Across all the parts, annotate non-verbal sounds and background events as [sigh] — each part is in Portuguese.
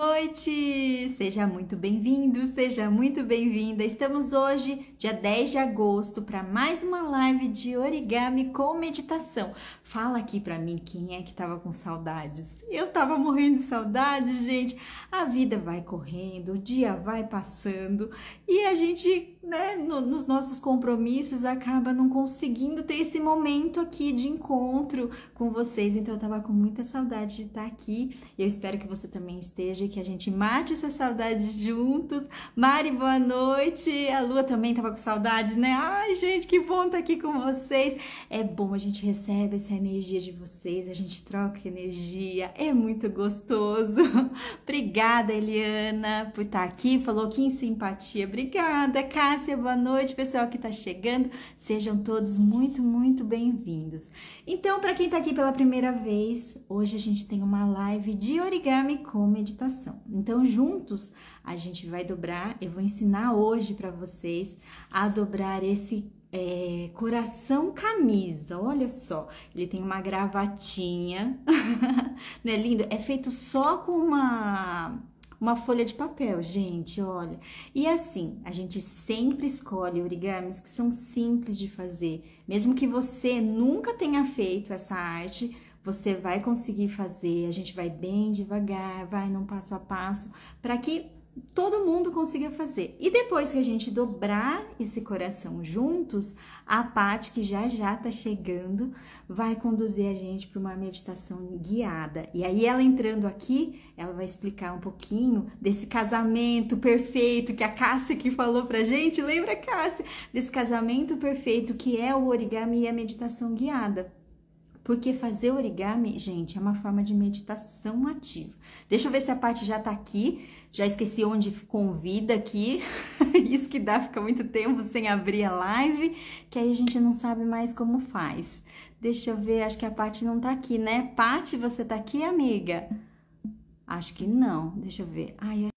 noite! Seja muito bem-vindo, seja muito bem-vinda. Estamos hoje, dia 10 de agosto, para mais uma live de origami com meditação. Fala aqui para mim quem é que tava com saudades. Eu tava morrendo de saudades, gente. A vida vai correndo, o dia vai passando e a gente, né, no, nos nossos compromissos acaba não conseguindo ter esse momento aqui de encontro com vocês. Então eu tava com muita saudade de estar aqui. Eu espero que você também esteja, que a gente mate essas saudades juntos. Mari, boa noite. A Lua também tava com saudades, né? Ai, gente, que bom estar aqui com vocês. É bom, a gente recebe essa energia de vocês, a gente troca energia. É muito gostoso. [laughs] Obrigada, Eliana, por estar aqui. Falou que em simpatia. Obrigada, Cássia. Boa noite, pessoal que está chegando. Sejam todos muito, muito bem-vindos. Então, para quem está aqui pela primeira vez, hoje a gente tem uma live de origami com meditação. Então, juntos a gente vai dobrar. Eu vou ensinar hoje para vocês a dobrar esse é, coração camisa, olha só, ele tem uma gravatinha, [laughs] não é lindo? É feito só com uma uma folha de papel, gente, olha. E assim, a gente sempre escolhe origamis que são simples de fazer. Mesmo que você nunca tenha feito essa arte, você vai conseguir fazer. A gente vai bem devagar, vai num passo a passo, para que todo mundo consiga fazer. E depois que a gente dobrar esse coração juntos, a parte que já já tá chegando vai conduzir a gente para uma meditação guiada. E aí ela entrando aqui, ela vai explicar um pouquinho desse casamento perfeito que a Cássia que falou pra gente, lembra Cássia? Desse casamento perfeito que é o origami e a meditação guiada. Porque fazer origami, gente, é uma forma de meditação ativa. Deixa eu ver se a parte já tá aqui. Já esqueci onde convida aqui. [laughs] Isso que dá, fica muito tempo sem abrir a live, que aí a gente não sabe mais como faz. Deixa eu ver, acho que a Paty não tá aqui, né? Paty, você tá aqui, amiga? Acho que não. Deixa eu ver. Ai,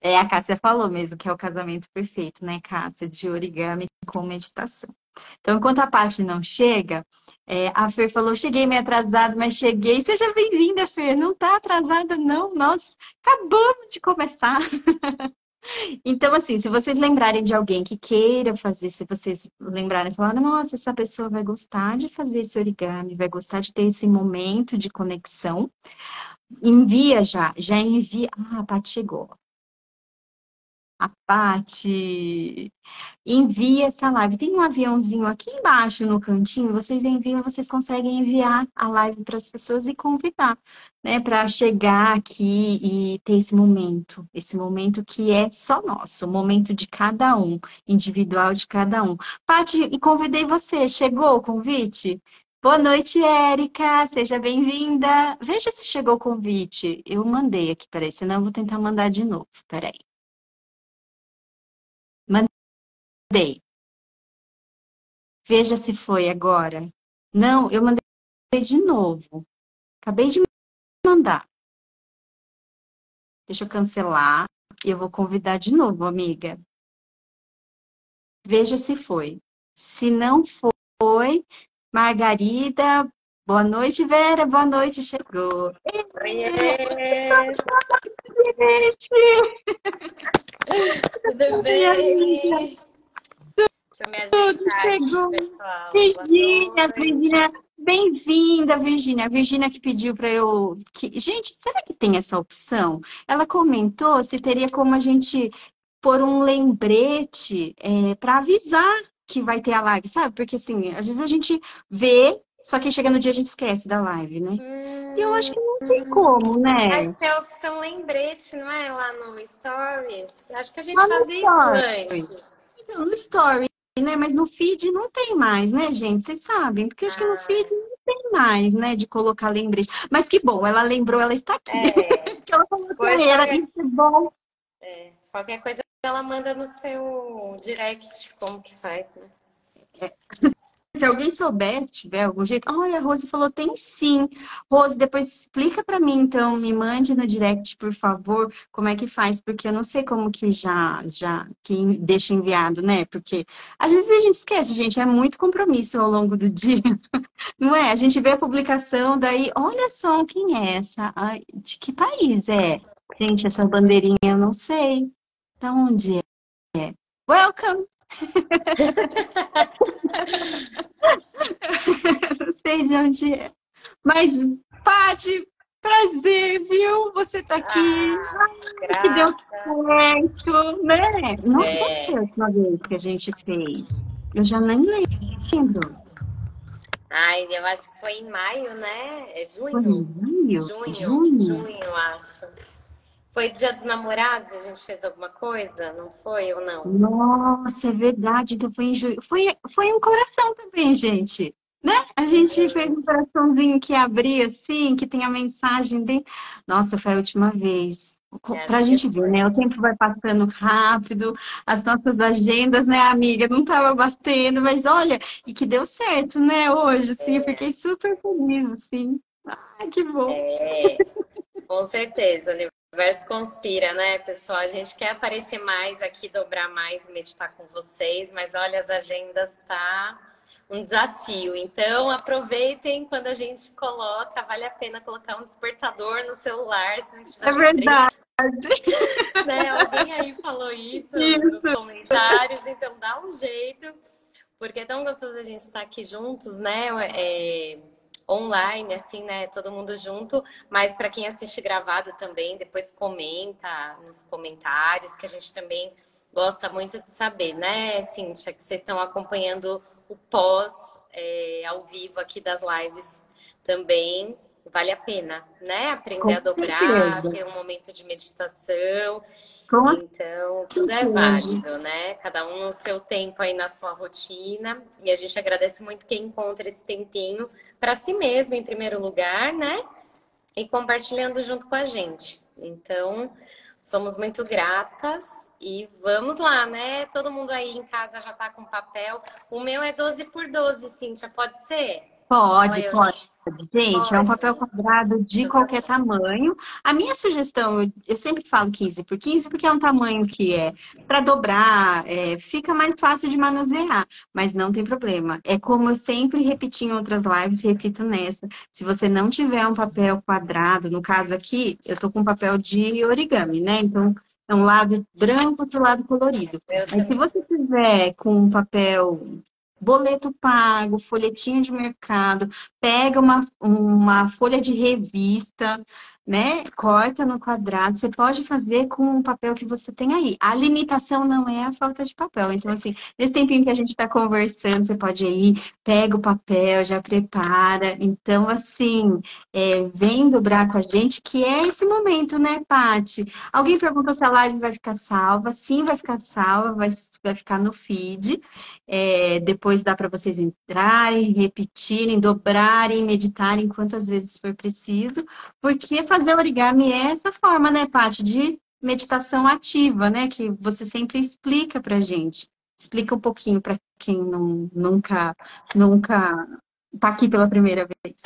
é, a Cássia falou mesmo que é o casamento perfeito, né, Cássia? De origami com meditação. Então, enquanto a parte não chega, é, a Fer falou: cheguei meio atrasada, mas cheguei. Seja bem-vinda, Fer. Não tá atrasada, não. Nós acabamos de começar. [laughs] então, assim, se vocês lembrarem de alguém que queira fazer, se vocês lembrarem, falar: nossa, essa pessoa vai gostar de fazer esse origami, vai gostar de ter esse momento de conexão, envia já, já envia. Ah, a Paty chegou a Pati, envia essa live. Tem um aviãozinho aqui embaixo no cantinho, vocês enviam, vocês conseguem enviar a live para as pessoas e convidar, né, para chegar aqui e ter esse momento, esse momento que é só nosso, o momento de cada um, individual de cada um. Pati, e convidei você, chegou o convite? Boa noite, Érica. Seja bem-vinda. Veja se chegou o convite. Eu mandei aqui, peraí, senão eu vou tentar mandar de novo. Peraí. Mandei. Veja se foi agora. Não, eu mandei de novo. Acabei de mandar. Deixa eu cancelar. E eu vou convidar de novo, amiga. Veja se foi. Se não foi, Margarida, boa noite, Vera, boa noite, chegou. Oiê! Tudo bem? Deixa eu me ajeitar aqui, pessoal. Virgínia, Virgínia, bem-vinda, Virgínia. A Virgínia que pediu para eu. Que... Gente, será que tem essa opção? Ela comentou se teria como a gente pôr um lembrete é, para avisar que vai ter a live, sabe? Porque assim, às vezes a gente vê, só que chega no dia a gente esquece da live, né? Hum, e eu acho que não tem como, né? Acho que é a opção lembrete, não é? Lá no Stories. Acho que a gente fazia isso antes. No Story, né? Mas no feed não tem mais, né, gente? Vocês sabem, porque acho que no ah. feed não tem mais, né, de colocar lembrete. Mas que bom, ela lembrou, ela está aqui. É. [laughs] que ela falou qualquer... isso é bom. É. Qualquer coisa ela manda no seu direct como que faz, né? É. [laughs] Se alguém souber, tiver algum jeito. Ai, a Rose falou, tem sim. Rose, depois explica para mim, então, me mande no direct, por favor, como é que faz, porque eu não sei como que já, já, que deixa enviado, né? Porque às vezes a gente esquece, gente, é muito compromisso ao longo do [laughs] dia, não é? A gente vê a publicação, daí, olha só quem é essa, Ai, de que país é? Gente, essa bandeirinha eu não sei. Da onde é? Welcome! Não sei de onde é. Mas, Paty, prazer, viu? Você tá aqui. Ah, que deu certo, né? Não é. foi a última vez que a gente fez. Eu já nem lembro. Ai, eu acho que foi em maio, né? É junho? Foi em maio? Junho, Junho. junho, acho. Foi dia dos namorados, a gente fez alguma coisa? Não foi ou não? Nossa, é verdade. Então foi em junho. Foi, foi um coração também, gente. Né? A gente fez um coraçãozinho que abria assim, que tem a mensagem dentro. Nossa, foi a última vez. Co- É, Pra gente ver, né? O tempo vai passando rápido, as nossas agendas, né, amiga? Não tava batendo, mas olha, e que deu certo, né, hoje, assim, eu fiquei super feliz, assim. Ai, que bom. É, [laughs] com certeza. O universo conspira, né, pessoal? A gente quer aparecer mais aqui, dobrar mais, meditar com vocês, mas olha, as agendas tá um desafio. Então, aproveitem quando a gente coloca, vale a pena colocar um despertador no celular, se não tiver É verdade. né? Alguém aí falou isso Isso. nos comentários, então dá um jeito, porque é tão gostoso a gente estar aqui juntos, né? É, online, assim, né? Todo mundo junto, mas para quem assiste gravado também, depois comenta nos comentários, que a gente também gosta muito de saber, né, Cíntia, que vocês estão acompanhando o pós é, ao vivo aqui das lives também. Vale a pena, né? Aprender Com a dobrar, certeza. ter um momento de meditação. Com Então, tudo é válido, né? Cada um no seu tempo aí na sua rotina. E a gente agradece muito quem encontra esse tempinho para si mesmo, em primeiro lugar, né? E compartilhando junto com a gente. Então, somos muito gratas. E vamos lá, né? Todo mundo aí em casa já tá com papel. O meu é 12 por 12, Cíntia, pode ser? Pode, Olha, pode. Gente, é um Pode. papel quadrado de qualquer tamanho. A minha sugestão, eu, eu sempre falo 15 por 15, porque é um tamanho que é para dobrar, é, fica mais fácil de manusear, mas não tem problema. É como eu sempre repeti em outras lives, repito nessa. Se você não tiver um papel quadrado, no caso aqui, eu tô com papel de origami, né? Então, é um lado branco, outro lado colorido. Mas se você tiver com um papel boleto pago, folhetinho de mercado, pega uma, uma folha de revista, né? Corta no quadrado. Você pode fazer com o papel que você tem aí. A limitação não é a falta de papel. Então, assim, nesse tempinho que a gente está conversando, você pode ir, pega o papel, já prepara. Então, assim, é, vem dobrar com a gente, que é esse momento, né, Pati? Alguém perguntou se a live vai ficar salva. Sim, vai ficar salva, vai, vai ficar no feed. É, depois dá para vocês entrarem, repetirem, dobrarem, meditarem quantas vezes for preciso, porque fazer origami é essa forma, né, Paty, de meditação ativa, né, que você sempre explica pra gente. Explica um pouquinho para quem não, nunca, nunca tá aqui pela primeira vez.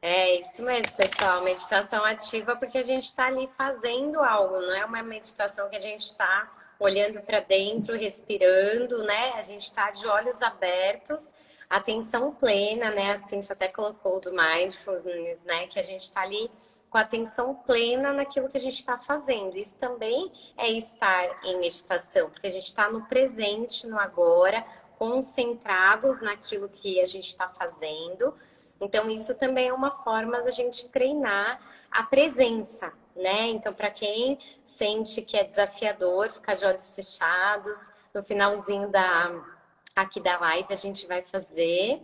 É isso mesmo, pessoal. Meditação ativa porque a gente está ali fazendo algo, não é uma meditação que a gente está olhando para dentro, respirando, né? A gente está de olhos abertos, atenção plena, né? A Cintia até colocou do mindfulness, né? Que a gente está ali com atenção plena naquilo que a gente está fazendo. Isso também é estar em meditação, porque a gente está no presente, no agora, concentrados naquilo que a gente está fazendo. Então, isso também é uma forma da gente treinar a presença, né? Então, para quem sente que é desafiador ficar de olhos fechados, no finalzinho da, aqui da live a gente vai fazer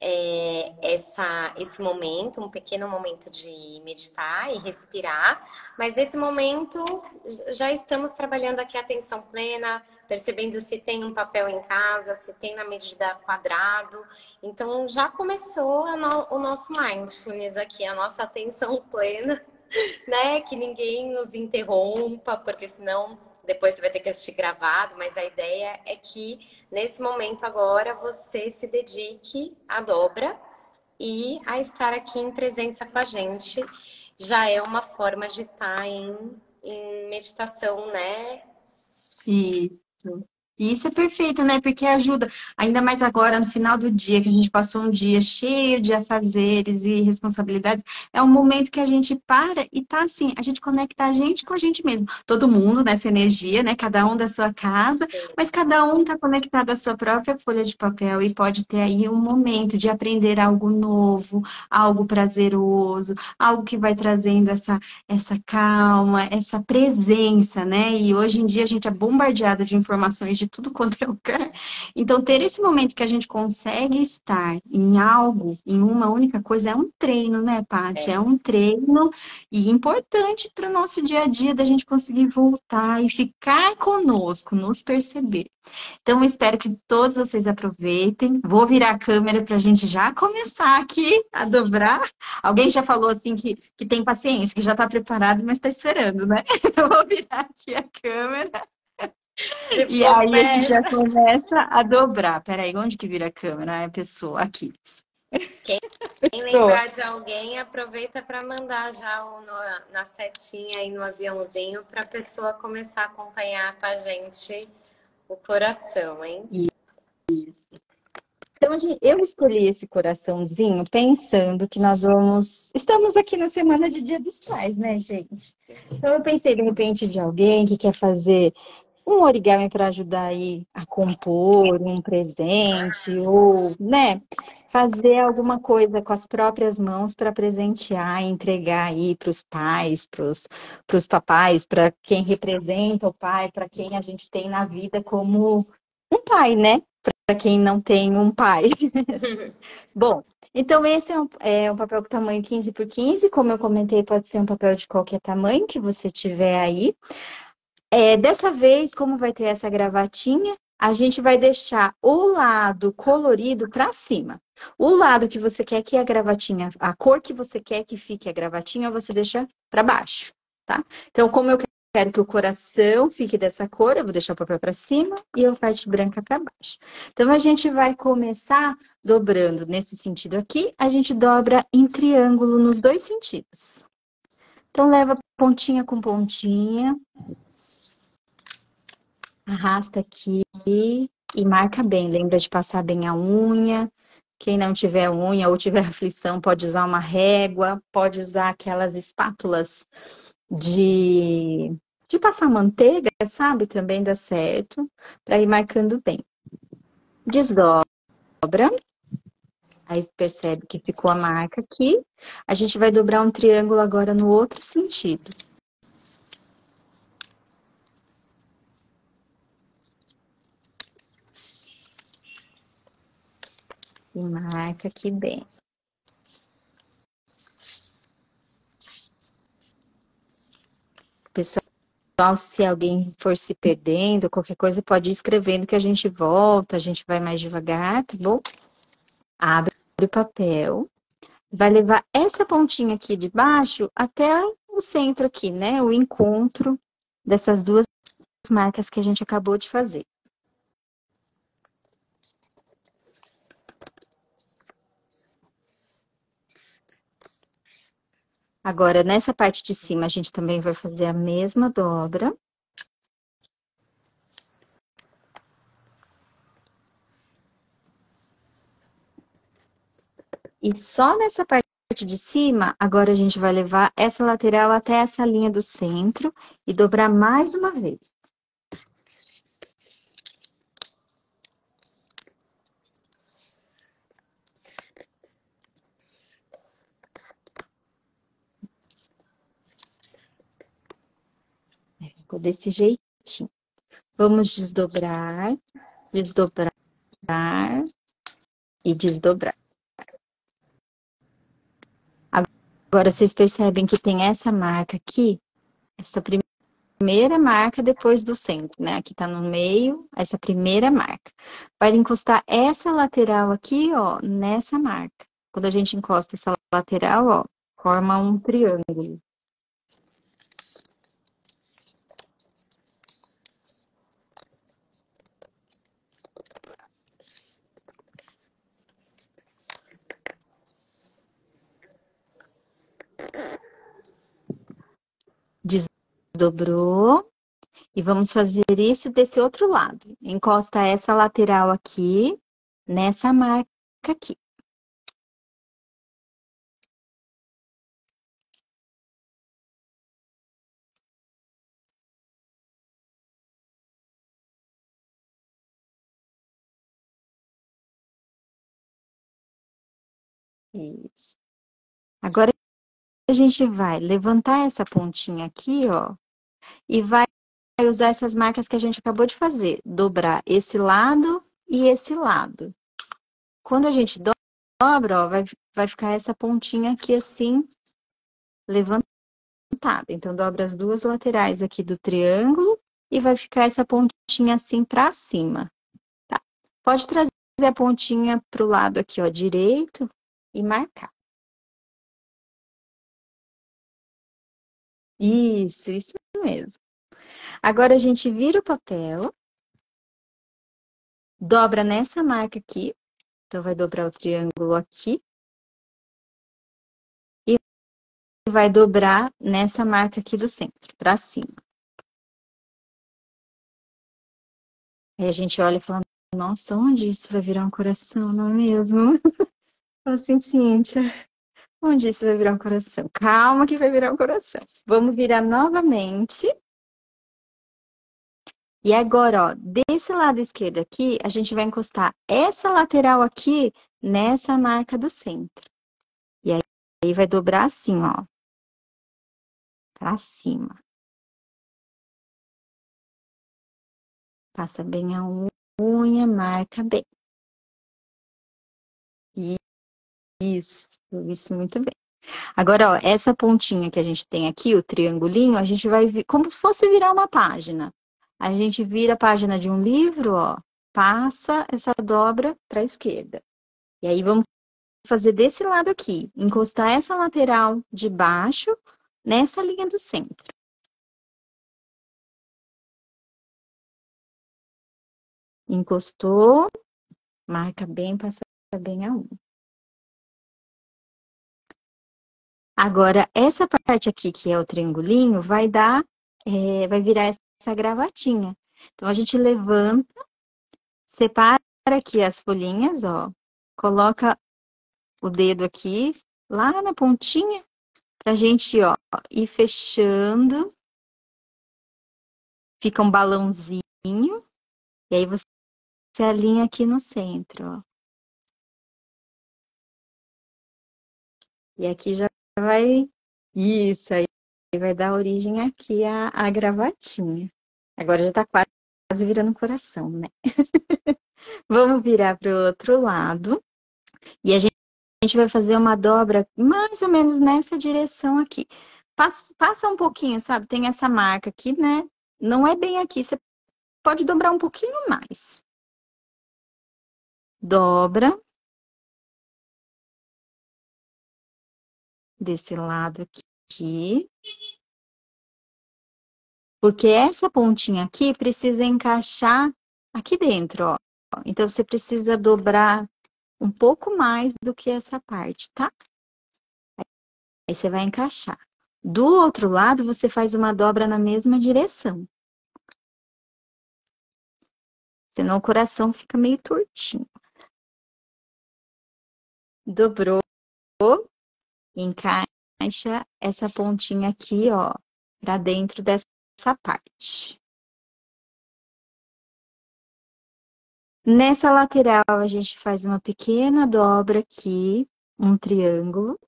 é, essa, esse momento, um pequeno momento de meditar e respirar. Mas nesse momento já estamos trabalhando aqui a atenção plena, percebendo se tem um papel em casa, se tem na medida quadrado. Então já começou no, o nosso mindfulness aqui, a nossa atenção [laughs] plena, né? Que ninguém nos interrompa, porque senão depois você vai ter que assistir gravado, mas a ideia é que nesse momento agora você se dedique à dobra e a estar aqui em presença com a gente. Já é uma forma de estar em, em meditação, né? Isso. E isso é perfeito, né? Porque ajuda, ainda mais agora, no final do dia, que a gente passou um dia cheio de afazeres e responsabilidades, é um momento que a gente para e tá assim, a gente conecta a gente com a gente mesmo. Todo mundo nessa energia, né? Cada um da sua casa, mas cada um tá conectado à sua própria folha de papel e pode ter aí um momento de aprender algo novo, algo prazeroso, algo que vai trazendo essa, essa calma, essa presença, né? E hoje em dia a gente é bombardeado de informações de tudo [laughs] quanto é lugar. Então, ter esse momento que a gente consegue estar em algo, em uma única coisa, é um treino, né, Paty? É. é um treino e importante para o nosso dia a dia da gente conseguir voltar e ficar conosco, nos perceber. Então, espero que todos vocês aproveitem. Vou virar a câmera para a gente já começar aqui a dobrar. Alguém já falou assim que, que tem paciência, que já está preparado, mas está esperando, né? [laughs] Eu vou virar aqui a câmera. E aí a gente já começa a dobrar. Peraí, onde que vira a câmera? É a pessoa, aqui. Quem, [laughs] quem lembrar de alguém, aproveita para mandar já no, na setinha aí no aviãozinho para a pessoa começar a acompanhar com a gente o coração, hein? Isso. Então, eu escolhi esse coraçãozinho pensando que nós vamos. Estamos aqui na semana de Dia dos Pais, né, gente? Então, eu pensei, de repente, de alguém que quer fazer um origami para ajudar aí a compor um presente ou, né, fazer alguma coisa com as próprias mãos para presentear, entregar aí para os pais, para os papais, para quem representa o pai, para quem a gente tem na vida como um pai, né? Para quem não tem um pai. [laughs] Bom, então esse é um, é um papel com tamanho 15 por 15, como eu comentei, pode ser um papel de qualquer tamanho que você tiver aí. É, dessa vez, como vai ter essa gravatinha, a gente vai deixar o lado colorido para cima. O lado que você quer que a gravatinha, a cor que você quer que fique a gravatinha, você deixa para baixo, tá? Então, como eu quero que o coração fique dessa cor, eu vou deixar o papel para cima e a parte branca para baixo. Então, a gente vai começar dobrando nesse sentido aqui, a gente dobra em triângulo nos dois sentidos. Então, leva pontinha com pontinha, Arrasta aqui e marca bem. Lembra de passar bem a unha. Quem não tiver unha ou tiver [laughs] aflição, pode usar uma régua, pode usar aquelas espátulas de, de passar manteiga, sabe? Também dá certo, para ir marcando bem. Desdobra. Aí percebe que ficou a marca aqui. A gente vai dobrar um triângulo agora no outro sentido. E marca aqui bem. Pessoal, se alguém for se perdendo, qualquer coisa, pode ir escrevendo que a gente volta, a gente vai mais devagar, tá bom? Abre o papel. Vai levar essa pontinha aqui de baixo até o centro aqui, né? O encontro dessas duas marcas que a gente acabou de fazer. Agora, nessa parte de cima, a gente também vai fazer a mesma dobra. E só nessa parte de cima, agora a gente vai levar essa lateral até essa linha do centro e dobrar mais uma vez. Desse jeitinho. Vamos desdobrar, desdobrar e desdobrar. Agora, vocês percebem que tem essa marca aqui, essa primeira marca depois do centro, né? Aqui tá no meio, essa primeira marca. Vai encostar essa lateral aqui, ó, nessa marca. Quando a gente encosta essa lateral, ó, forma um triângulo. Desdobrou. E vamos fazer isso desse outro lado. Encosta essa lateral aqui, nessa marca aqui. Isso. Agora a gente vai levantar essa pontinha aqui, ó, e vai usar essas marcas que a gente acabou de fazer. Dobrar esse lado e esse lado. Quando a gente dobra, ó, vai, vai ficar essa pontinha aqui assim, levantada. Então, dobra as duas laterais aqui do triângulo e vai ficar essa pontinha assim pra cima, tá? Pode trazer a pontinha pro lado aqui, ó, direito e marcar. Isso, isso mesmo. Agora a gente vira o papel, dobra nessa marca aqui, então vai dobrar o triângulo aqui. E vai dobrar nessa marca aqui do centro, para cima. Aí a gente olha e fala, nossa, onde isso vai virar um coração, não é mesmo? [laughs] Fala assim, Cíntia, onde isso vai virar um coração? Calma que vai virar um coração. Vamos virar novamente. E agora, ó, desse lado esquerdo aqui, a gente vai encostar essa lateral aqui nessa marca do centro. E aí, aí vai dobrar assim, ó. Pra cima. Passa bem a unha, marca bem. Isso, isso muito bem. Agora, ó, essa pontinha que a gente tem aqui, o triangulinho, a gente vai, como se fosse virar uma página. A gente vira a página de um livro, ó, passa essa dobra para a esquerda. E aí vamos fazer desse lado aqui, encostar essa lateral de baixo nessa linha do centro. Encostou, marca bem, passa bem a unha. Agora, essa parte aqui, que é o triangulinho, vai dar, é, vai virar essa gravatinha. Então, a gente levanta, separa aqui as folhinhas, ó, coloca o dedo aqui, lá na pontinha, pra gente, ó, ir fechando. Fica um balãozinho, e aí você alinha aqui no centro, ó. E aqui já vai. Isso, aí vai dar origem aqui à, à gravatinha. Agora já tá quase virando coração, né? [laughs] Vamos virar para o outro lado. E a gente, a gente vai fazer uma dobra mais ou menos nessa direção aqui. Passa, passa um pouquinho, sabe? Tem essa marca aqui, né? Não é bem aqui, você pode dobrar um pouquinho mais. Dobra. Desse lado aqui. Porque essa pontinha aqui precisa encaixar aqui dentro, ó. Então, você precisa dobrar um pouco mais do que essa parte, tá? Aí você vai encaixar. Do outro lado, você faz uma dobra na mesma direção. Senão o coração fica meio tortinho. Dobrou encaixa essa pontinha aqui, ó, para dentro dessa parte. Nessa lateral, a gente faz uma pequena dobra aqui, um triângulo.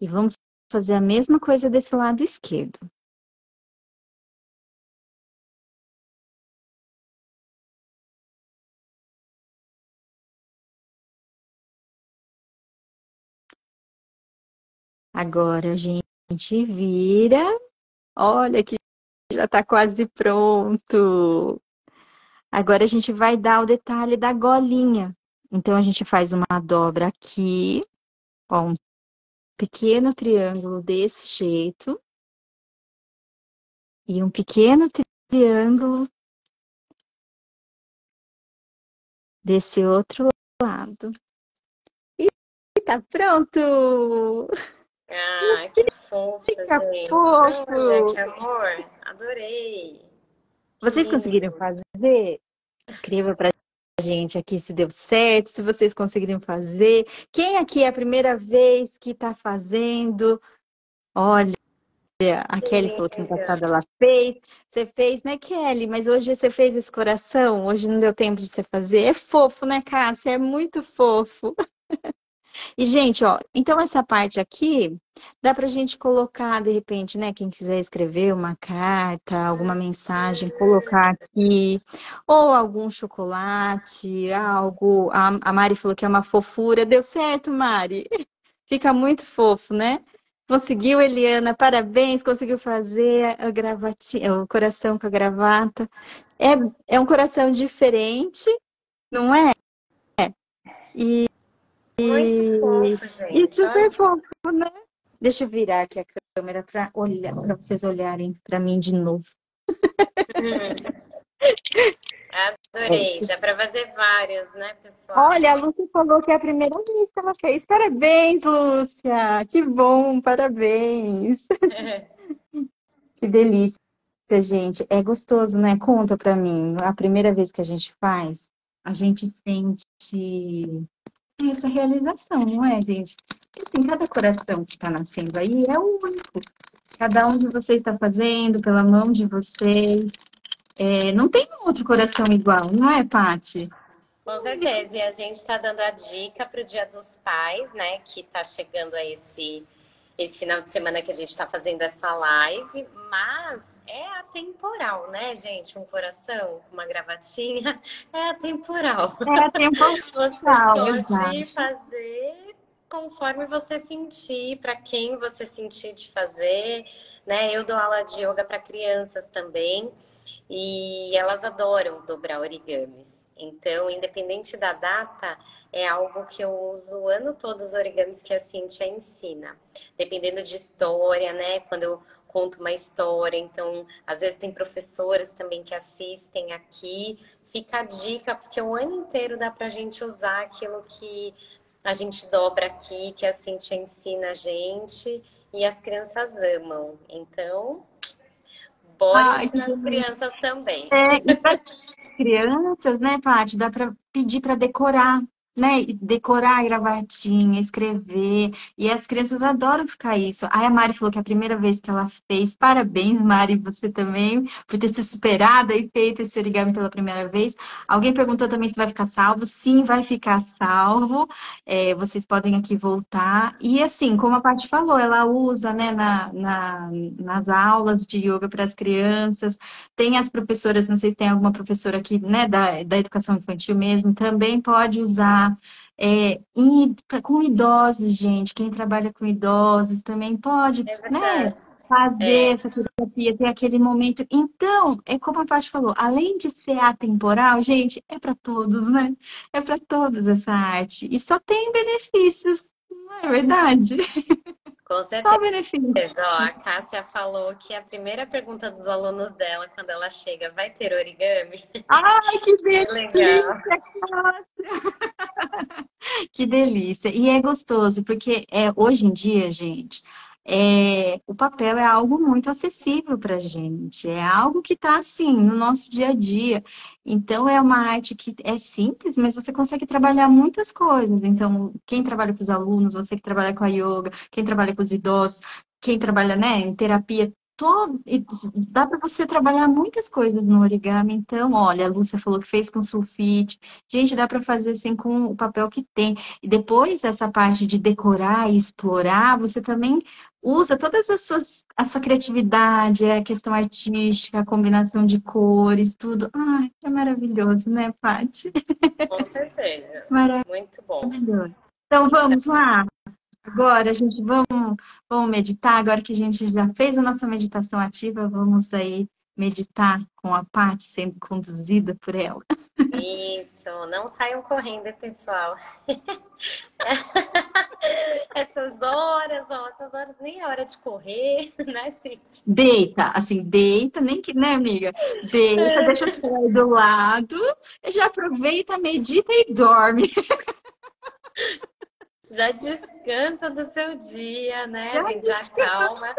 E vamos fazer a mesma coisa desse lado esquerdo. Agora a gente vira. Olha que já está quase pronto. Agora a gente vai dar o detalhe da golinha. Então a gente faz uma dobra aqui, ó, um pequeno triângulo desse jeito. E um pequeno triângulo desse outro lado. E tá pronto! Ah, que fofa, Fica gente. fofo. Olha, que amor. Adorei. Vocês lindo. conseguiram fazer? Escreva pra gente aqui se deu certo, se vocês conseguiram fazer. Quem aqui é a primeira vez que tá fazendo? Olha, a Kelly falou que no passado ela fez. Você fez, né, Kelly? Mas hoje você fez esse coração? Hoje não deu tempo de você fazer? É fofo, né, Cássia? É muito fofo. [laughs] E, gente, ó, então essa parte aqui dá pra gente colocar, de repente, né? Quem quiser escrever uma carta, alguma mensagem, colocar aqui, ou algum chocolate, algo. A, Mari falou que é uma fofura. Deu certo, Mari? [laughs] Fica muito fofo, né? Conseguiu, Eliana, parabéns, conseguiu fazer a gravatinha, o coração com a gravata. É, é um coração diferente, não é? E, Muito fofo, e gente. super Olha. fofo, né? Deixa eu virar aqui a câmera para olhar, para vocês olharem para mim de novo. [laughs] Adorei. Dá para fazer vários, né, pessoal? Olha, a Lúcia falou que é a primeira vez que ela fez. Parabéns, Lúcia! Que bom, parabéns! [laughs] Que delícia, gente. É gostoso, né? Conta pra mim. A primeira vez que a gente faz, a gente sente essa realização, não é, gente? Assim, cada coração que está nascendo aí é único. Cada um de vocês está fazendo pela mão de vocês. É, não tem outro coração igual, não é, Pati? Com certeza. E a gente está dando a dica para o Dia dos Pais, né? Que está chegando a esse, esse final de semana que a gente está fazendo essa live. Mas é atemporal, né, gente? Um coração com uma gravatinha [laughs] é atemporal. É temporal, [laughs] Você pode exato. fazer conforme você sentir, para quem você sentir de fazer, né? Eu dou aula de yoga para crianças também e elas adoram dobrar origamis. Então, independente da data, é algo que eu uso o ano todo os origamis que a Cintia ensina. Dependendo de história, né? Quando eu conto uma história, então às vezes tem professoras também que assistem aqui. Fica a dica, porque o ano inteiro dá pra gente usar aquilo que a gente dobra aqui, que a Cintia ensina a gente, e as crianças amam. Então, bora Ai, ensinar que as crianças também. É, e para crianças, né, Paty, dá para pedir para decorar, né? Decorar a gravatinha, escrever. E as crianças adoram ficar isso. Aí a Mari falou que é a primeira vez que ela fez. Parabéns, Mari, você também, por ter se superado e feito esse origami pela primeira vez. Alguém perguntou também se vai ficar salvo. Sim, vai ficar salvo. É, vocês podem aqui voltar. E assim, como a Paty falou, ela usa, né, na, na- nas aulas de yoga para as crianças. Tem as professoras, não sei se tem alguma professora aqui, né, da, da educação infantil mesmo, também pode usar. É, e pra- com idosos, gente, quem trabalha com idosos também pode, É né, fazer É. essa terapia, ter aquele momento. Então, é como a Paty falou, além de ser atemporal, gente, é para todos, né? É para todos essa arte. E só tem benefícios, não é verdade? [laughs] Com Só certeza. benefícios. Ó, a Cássia falou que a primeira pergunta dos alunos dela, quando ela chega, vai ter origami? Ai, que [laughs] delícia! Legal. [laughs] Que delícia. E é gostoso, porque é, hoje em dia, gente, é, o papel é algo muito acessível para a gente. É algo que está, assim, no nosso dia a dia. Então, é uma arte que é simples, mas você consegue trabalhar muitas coisas. Então, quem trabalha com os alunos, você que trabalha com a yoga, quem trabalha com os idosos, quem trabalha, né, em terapia, todo, dá para você trabalhar muitas coisas no origami. Então, olha, a Lúcia falou que fez com sulfite. Gente, dá para fazer assim com o papel que tem. E depois, essa parte de decorar e explorar, você também usa todas as suas, a sua criatividade, a questão artística, a combinação de cores, tudo. Ai, é maravilhoso, né, Paty? Com certeza. [laughs] Maravilhoso. Muito bom. Então, vamos lá. Agora, gente, vamos, vamos meditar. Agora que a gente já fez a nossa meditação ativa, vamos aí meditar com a Paty sendo conduzida por ela. Isso, não saiam correndo, hein, pessoal. [laughs] Essas horas, ó, essas horas nem é hora de correr, [laughs] né, Cintia? Deita, assim, deita, nem que, né, amiga? Deita, deixa o pé do lado, já aproveita, medita e dorme. [laughs] já descansa do seu dia, né? A gente já acalma.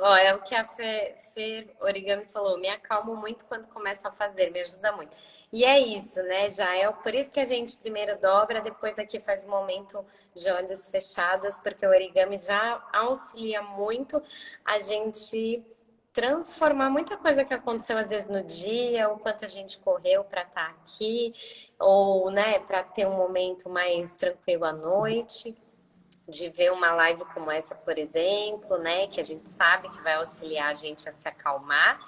Ó, é o que a Fer, Fer Origami falou, me acalmo muito quando começo a fazer, me ajuda muito. E é isso, né, Jael? Por isso que a gente primeiro dobra, depois aqui faz um momento de olhos fechados, porque o origami já auxilia muito a gente transformar muita coisa que aconteceu às vezes no dia, o quanto a gente correu para estar tá aqui, ou, né, para ter um momento mais tranquilo à noite de ver uma live como essa, por exemplo, né? Que a gente sabe que vai auxiliar a gente a se acalmar.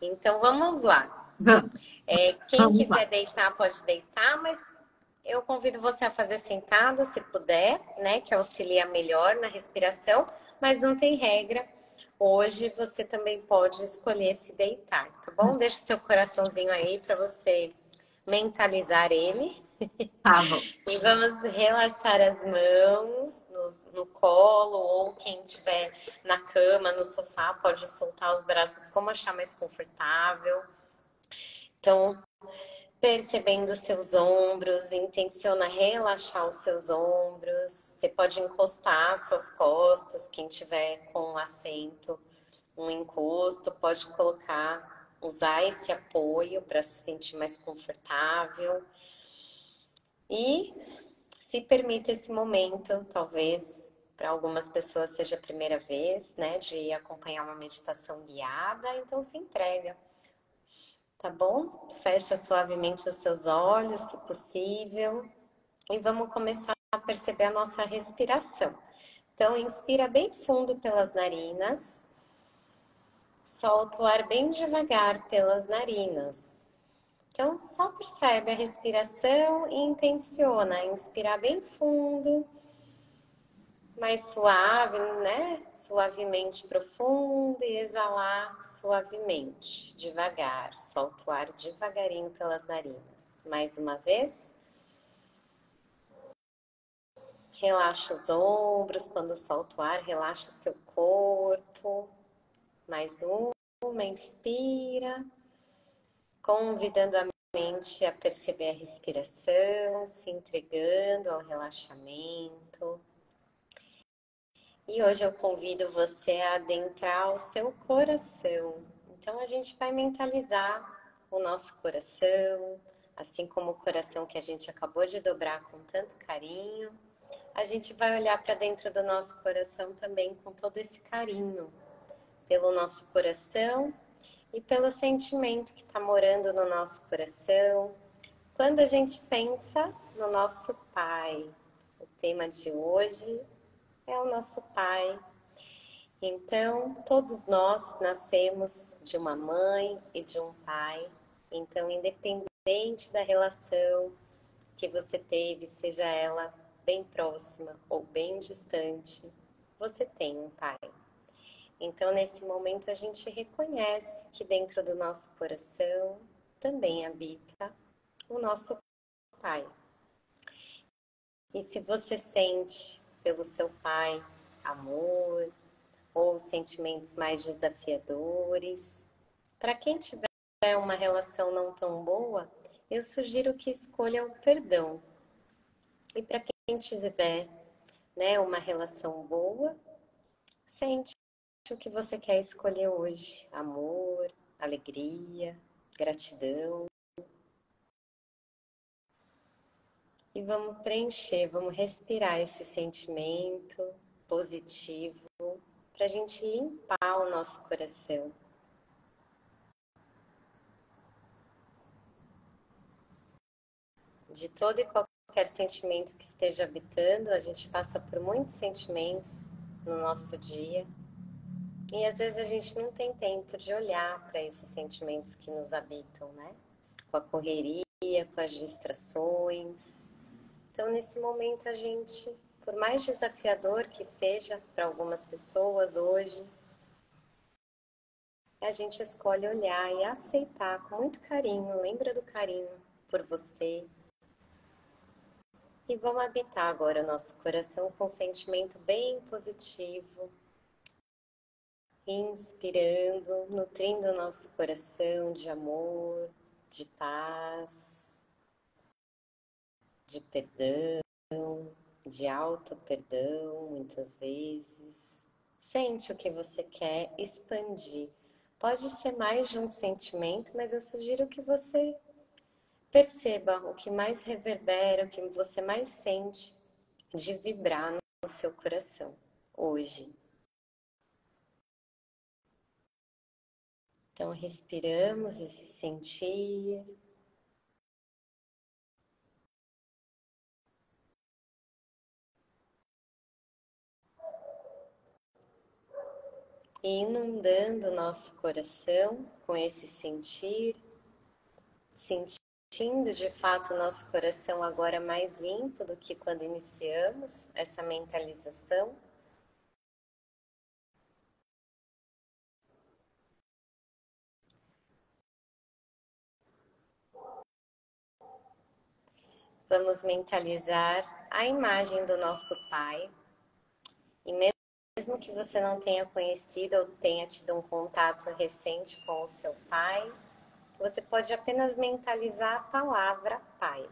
Então vamos lá. Vamos. É, quem vamos quiser lá. deitar, pode deitar, mas eu convido você a fazer sentado, se puder, né? Que auxilia melhor na respiração, mas não tem regra. Hoje você também pode escolher se deitar, tá bom? Deixa o seu coraçãozinho aí para você mentalizar ele. Tá bom. [laughs] E vamos relaxar as mãos no, no colo, ou quem estiver na cama, no sofá, pode soltar os braços como achar mais confortável. Então, percebendo seus ombros, intenciona relaxar os seus ombros. Você pode encostar suas costas, quem tiver com um assento, um encosto, pode colocar, usar esse apoio para se sentir mais confortável. E se permite esse momento, talvez para algumas pessoas seja a primeira vez, né, de acompanhar uma meditação guiada, então se entrega. Tá bom? Fecha suavemente os seus olhos, se possível, e vamos começar a perceber a nossa respiração. Então, inspira bem fundo pelas narinas, solta o ar bem devagar pelas narinas. Então, só percebe a respiração e intenciona inspirar bem fundo, mais suave, né? Suavemente profundo e exalar suavemente, devagar. Solta o ar devagarinho pelas narinas. Mais uma vez. Relaxa os ombros quando solta o ar, relaxa o seu corpo. Mais uma, inspira convidando a mente a perceber a respiração, se entregando ao relaxamento. E hoje eu convido você a adentrar o seu coração. Então a gente vai mentalizar o nosso coração, assim como o coração que a gente acabou de dobrar com tanto carinho. A gente vai olhar para dentro do nosso coração também com todo esse carinho pelo nosso coração e pelo sentimento que está morando no nosso coração. Quando a gente pensa no nosso Pai, o tema de hoje é o nosso Pai. Então, todos nós nascemos de uma mãe e de um pai. Então, independente da relação que você teve, seja ela bem próxima ou bem distante, você tem um pai. Então, nesse momento, a gente reconhece que dentro do nosso coração também habita o nosso Pai. E se você sente pelo seu Pai amor ou sentimentos mais desafiadores, para quem tiver uma relação não tão boa, eu sugiro que escolha o perdão. E para quem tiver né, uma relação boa, sente o que você quer escolher hoje: amor, alegria, gratidão. E vamos preencher, vamos respirar esse sentimento positivo para a gente limpar o nosso coração. De todo e qualquer sentimento que esteja habitando, a gente passa por muitos sentimentos no nosso dia. E às vezes a gente não tem tempo de olhar para esses sentimentos que nos habitam, né? Com a correria, com as distrações. Então, nesse momento, a gente, por mais desafiador que seja para algumas pessoas hoje, a gente escolhe olhar e aceitar com muito carinho. Lembra do carinho por você. E vamos habitar agora o nosso coração com um sentimento bem positivo, inspirando, nutrindo o nosso coração de amor, de paz, de perdão, de auto perdão, muitas vezes. Sente o que você quer expandir. Pode ser mais de um sentimento, mas eu sugiro que você perceba o que mais reverbera, o que você mais sente de vibrar no seu coração hoje. Então, respiramos esse sentir. Inundando nosso coração com esse sentir, sentindo de fato nosso coração agora mais limpo do que quando iniciamos essa mentalização. Vamos mentalizar a imagem do nosso Pai. E mesmo que você não tenha conhecido ou tenha tido um contato recente com o seu Pai, você pode apenas mentalizar a palavra Pai.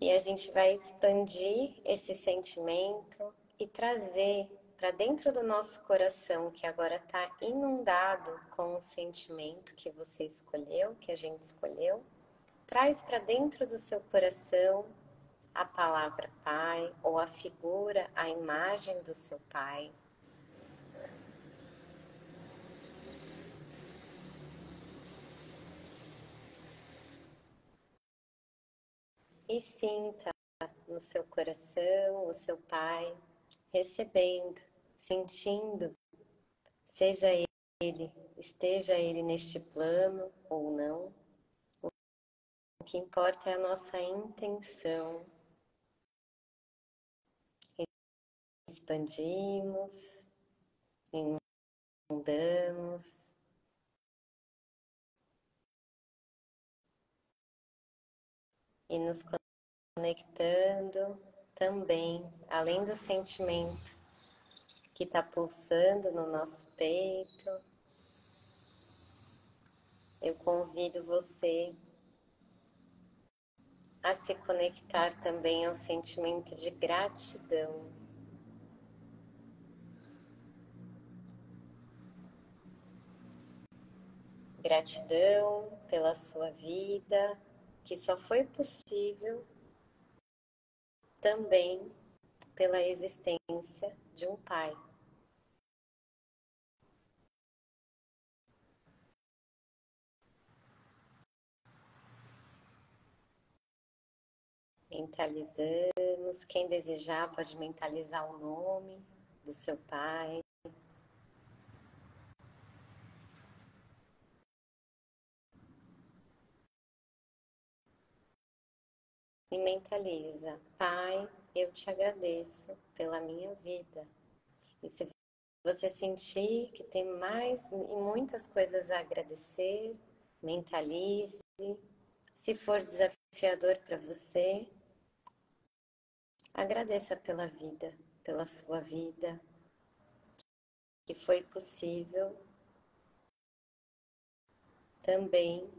E a gente vai expandir esse sentimento e trazer para dentro do nosso coração, que agora está inundado com o sentimento que você escolheu, que a gente escolheu, traz para dentro do seu coração a palavra Pai ou a figura, a imagem do seu Pai. E sinta no seu coração o seu Pai recebendo, sentindo, seja ele, esteja ele neste plano ou não, o que importa é a nossa intenção. Expandimos, inundamos. E nos conectando também, além do sentimento que está pulsando no nosso peito, eu convido você a se conectar também ao sentimento de gratidão. Gratidão pela sua vida, que só foi possível também pela existência de um pai. Mentalizamos. Quem desejar pode mentalizar o nome do seu pai. E mentaliza: Pai, eu te agradeço pela minha vida. E se você sentir que tem mais e muitas coisas a agradecer, mentalize. Se for desafiador para você, agradeça pela vida, pela sua vida, que foi possível também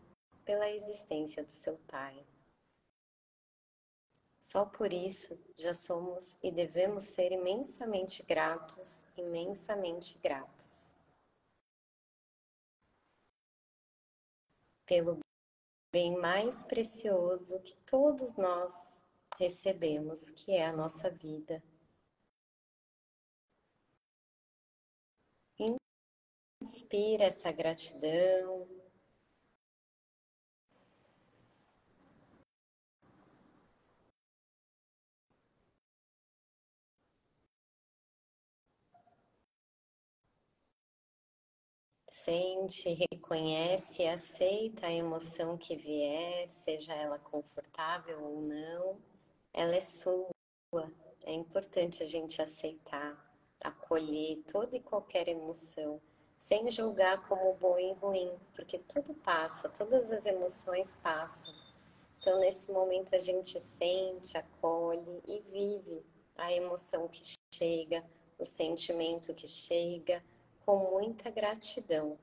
pela existência do seu pai. Só por isso já somos e devemos ser imensamente gratos, imensamente gratas. Pelo bem mais precioso que todos nós recebemos, que é a nossa vida. Inspira essa gratidão, sente, reconhece, aceita a emoção que vier, seja ela confortável ou não, ela é sua. É importante a gente aceitar, acolher toda e qualquer emoção, sem julgar como bom e ruim, porque tudo passa, todas as emoções passam. Então, nesse momento, a gente sente, acolhe e vive a emoção que chega, o sentimento que chega com muita gratidão.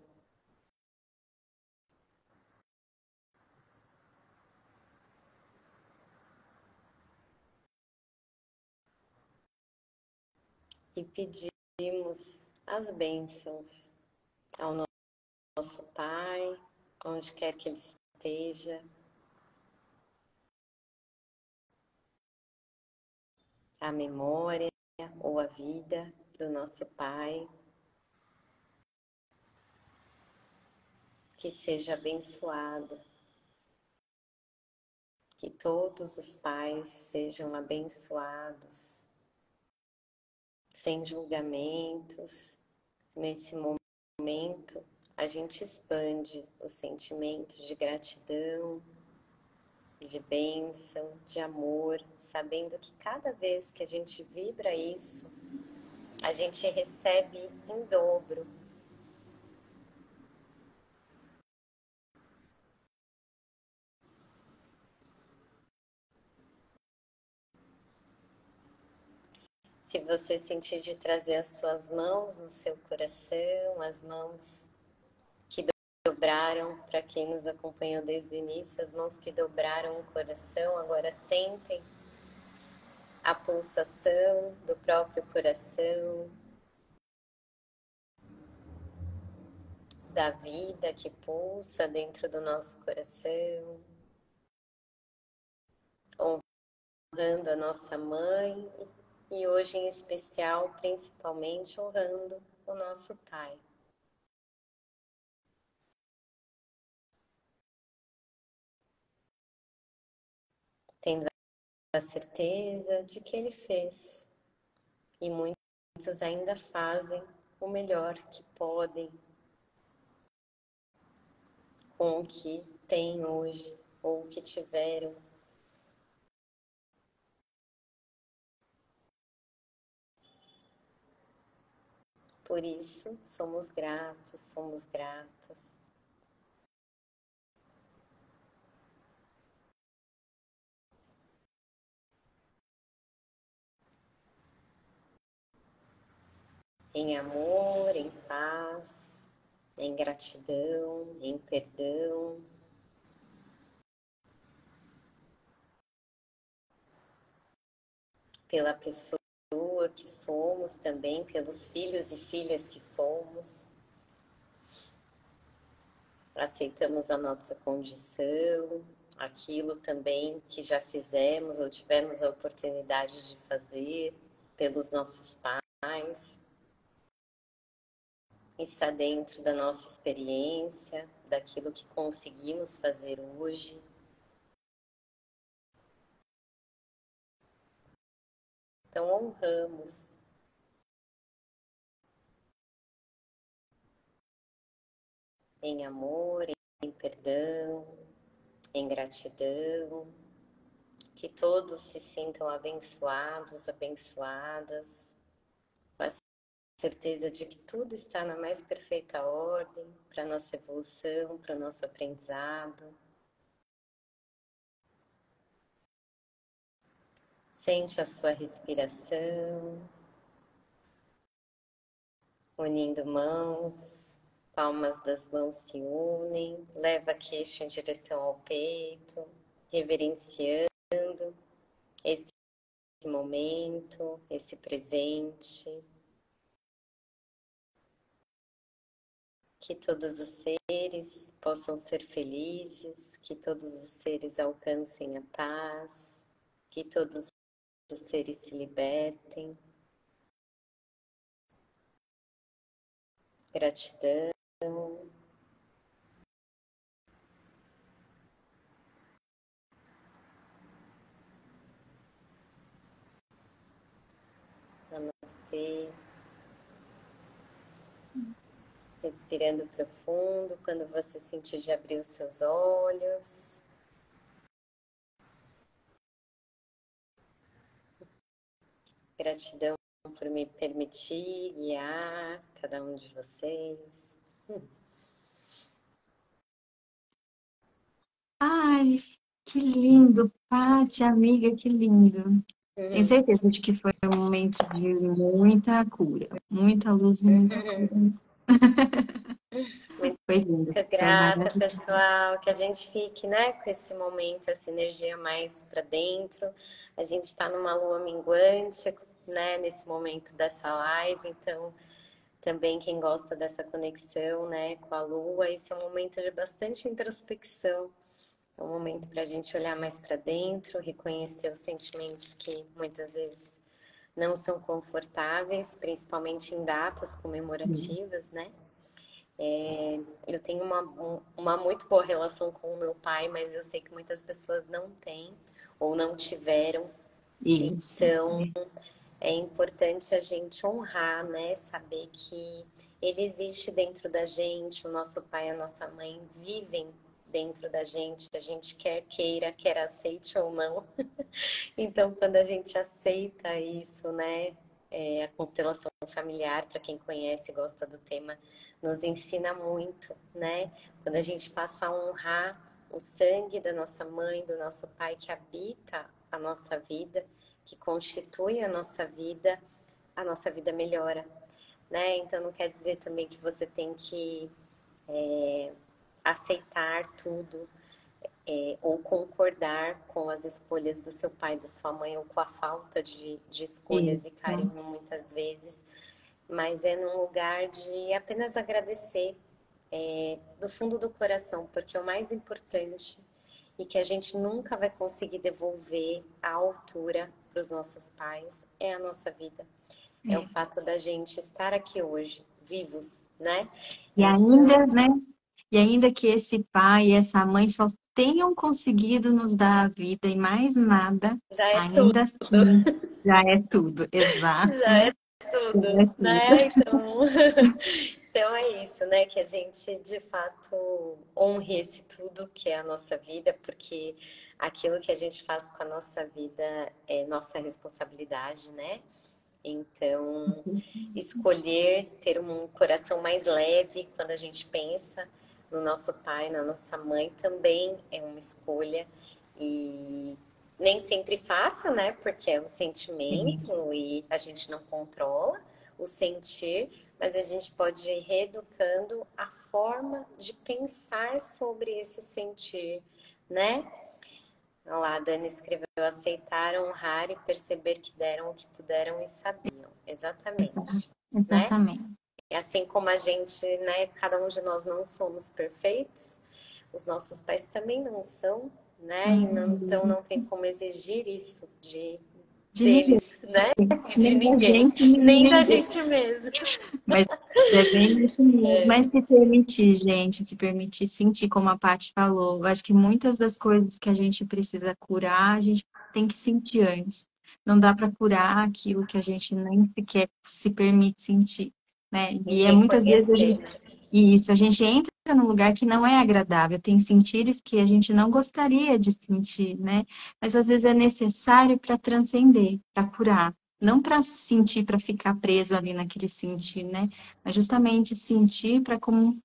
E pedimos as bênçãos ao nosso Pai, onde quer que Ele esteja. A memória ou a vida do nosso Pai. Que seja abençoado. Que todos os pais sejam abençoados sem julgamentos. Nesse momento, a gente expande o sentimento de gratidão, de bênção, de amor, sabendo que cada vez que a gente vibra isso, a gente recebe em dobro Se você sentir de trazer as suas mãos no seu coração, as mãos que dobraram, para quem nos acompanhou desde o início, as mãos que dobraram o coração, agora sentem a pulsação do próprio coração, da vida que pulsa dentro do nosso coração, honrando a nossa mãe. e hoje em especial, principalmente honrando o nosso Pai. Tendo a certeza de que Ele fez e muitos ainda fazem o melhor que podem com o que têm hoje ou o que tiveram Por isso, somos gratos, somos gratas. Em amor, em paz, em gratidão, em perdão. Pela pessoa pessoa que somos também, pelos filhos e filhas que somos. Aceitamos a nossa condição, aquilo também que já fizemos ou tivemos a oportunidade de fazer pelos nossos pais. Está dentro da nossa experiência, daquilo que conseguimos fazer hoje. Então, honramos. Em amor, em perdão, em gratidão, que todos se sintam abençoados, abençoadas, com a certeza de que tudo está na mais perfeita ordem para nossa evolução, para o nosso aprendizado. Sente a sua respiração, unindo mãos, palmas das mãos se unem, leva queixo em direção ao peito, reverenciando esse momento, esse presente. Que todos os seres possam ser felizes, que todos os seres alcancem a paz, que todos os seres se libertem. Gratidão. Namastê. Respirando profundo, quando você sentir de abrir os seus olhos. Gratidão por me permitir guiar cada um de vocês. Ai, que lindo, Paty, amiga, que lindo. Tenho uhum. certeza de que foi um momento de muita cura, muita luz e muita cura. Muito, foi lindo. Muito grata, pessoal. Que a gente fique, né, com esse momento, essa energia mais para dentro. A gente está numa lua minguante, né, nesse momento dessa live. Então, também quem gosta dessa conexão, né, com a Lua, esse é um momento de bastante introspecção. É um momento para a gente olhar mais para dentro, reconhecer os sentimentos que muitas vezes não são confortáveis, principalmente em datas comemorativas, né? É, eu tenho uma, uma muito boa relação com o meu pai, mas eu sei que muitas pessoas não têm ou não tiveram. Isso. Então, é importante a gente honrar, né? Saber que ele existe dentro da gente, o nosso pai e a nossa mãe vivem dentro da gente, a gente quer queira, quer aceite ou não. [laughs] então, quando a gente aceita isso, né? É, a constelação familiar, para quem conhece e gosta do tema, nos ensina muito, né? Quando a gente passa a honrar o sangue da nossa mãe, do nosso pai que habita a nossa vida, que constitui a nossa vida, a nossa vida melhora, né? Então não quer dizer também que você tem que é, aceitar tudo é, ou concordar com as escolhas do seu pai, da sua mãe, ou com a falta de, de escolhas Sim. e carinho muitas vezes, mas é num lugar de apenas agradecer é, do fundo do coração, porque o mais importante e que a gente nunca vai conseguir devolver à altura para os nossos pais é a nossa vida. É. é o fato da gente estar aqui hoje, vivos, né? E ainda, né? E ainda que esse pai e essa mãe só tenham conseguido nos dar a vida e mais nada, já é tudo. assim, já é tudo, [laughs] exato. Já é tudo, é tudo. né? Então, [laughs] então é isso, né? Que a gente de fato honre esse tudo que é a nossa vida, porque aquilo que a gente faz com a nossa vida é nossa responsabilidade, né? Então, escolher ter um coração mais leve quando a gente pensa no nosso pai, na nossa mãe, também é uma escolha e nem sempre fácil, né? Porque é um sentimento uhum. e a gente não controla o sentir, mas a gente pode ir reeducando a forma de pensar sobre esse sentir, né? Olha lá, a Dani escreveu: aceitar, honrar e perceber que deram o que puderam e sabiam. Exatamente. Exatamente. Né? E assim como a gente, né, cada um de nós não somos perfeitos, os nossos pais também não são, né? Uhum. Não, então não tem como exigir isso de, de deles, ninguém. né? De nem ninguém, gente, nem da gente mesmo. Mas é bem é. Mas se permitir, gente, se permitir sentir, como a Paty falou, eu acho que muitas das coisas que a gente precisa curar, a gente tem que sentir antes. Não dá para curar aquilo que a gente nem sequer se permite sentir né? E, é muitas vezes a gente, isso, a gente entra num lugar que não é agradável, tem sentires que a gente não gostaria de sentir, né? Mas às vezes é necessário para transcender, para curar, não para sentir, para ficar preso ali naquele sentir, né? Mas justamente sentir para como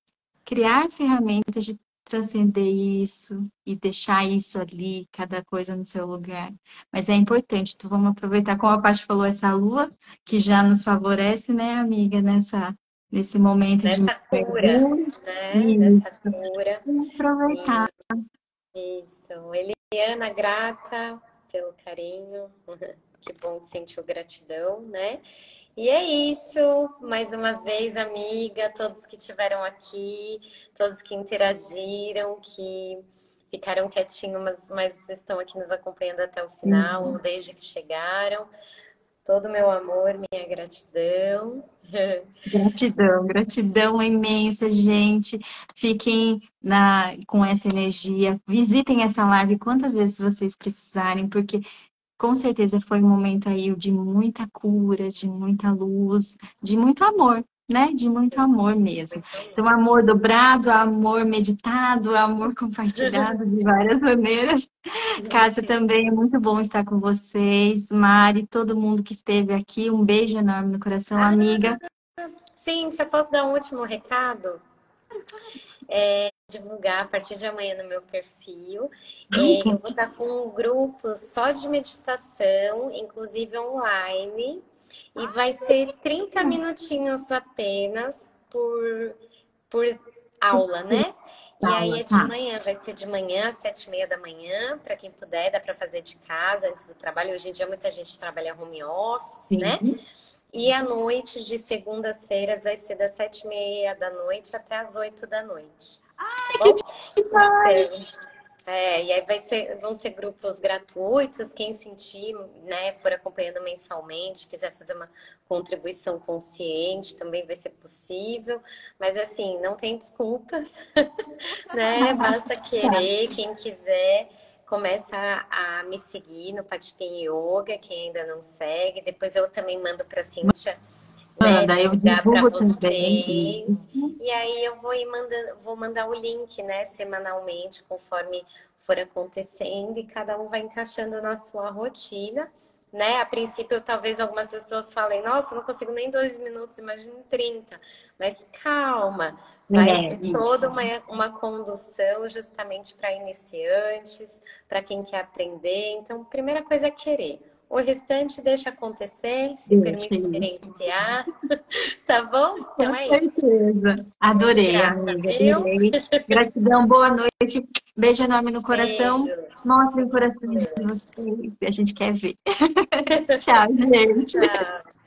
criar ferramentas de transcender isso e deixar isso ali, cada coisa no seu lugar. Mas é importante, então vamos aproveitar, como a Paty falou, essa lua que já nos favorece, né, amiga, nessa, nesse momento Nessa de cura, né? Nessa cura. Aproveitar. Isso. Eliana, grata pelo carinho. [laughs] Que bom que sentiu gratidão, né? E é isso, mais uma vez, amiga, todos que estiveram aqui, todos que interagiram, que ficaram quietinhos, mas, mas estão aqui nos acompanhando até o final, uhum. desde que chegaram. Todo o meu amor, minha gratidão. [laughs] Gratidão, gratidão imensa, gente. Fiquem na, com essa energia. Visitem essa live quantas vezes vocês precisarem, porque com certeza foi um momento aí de muita cura, de muita luz, de muito amor, né? De muito amor mesmo. Então, amor dobrado, amor meditado, amor compartilhado de várias maneiras. Cássia, também é muito bom estar com vocês. Mari, todo mundo que esteve aqui, um beijo enorme no coração, amiga. Sim, já posso dar um último recado? É, divulgar a partir de amanhã no meu perfil. É, eu vou estar com um grupo só de meditação, inclusive online, e vai ser 30 minutinhos apenas por, por aula, né? E aí é de manhã, vai ser de manhã às sete e meia da manhã, para quem puder, dá para fazer de casa antes do trabalho. Hoje em dia muita gente trabalha home office, Sim. né? E à noite, de segundas-feiras, vai ser das sete e meia da noite até as oito da noite. Ai, tá que demais! É, e aí vai ser, vão ser grupos gratuitos, quem sentir, né, for acompanhando mensalmente, quiser fazer uma contribuição consciente, também vai ser possível. Mas assim, não tem desculpas, [laughs] né? Basta querer, quem quiser começa a, a me seguir no Patipin Yoga, quem ainda não segue. Depois eu também mando para a Cintia né, ah, eu divulgo para vocês. E aí eu vou mandando, vou mandar o link, né, semanalmente, conforme for acontecendo, e cada um vai encaixando na sua rotina. Né? A princípio, talvez algumas pessoas falem, nossa, não consigo nem dois minutos, imagina 30. Mas calma, vai é, ter toda uma, uma condução justamente para iniciantes, para quem quer aprender. Então, primeira coisa é querer. O restante deixa acontecer, se Sim, permite experienciar. [laughs] tá bom? Então é isso. certeza. Adorei, amiga. Adorei. Gratidão, boa noite. Beijo enorme no coração. Mostre o coração de vocês. A gente quer ver. [laughs] Tchau, gente. Tchau.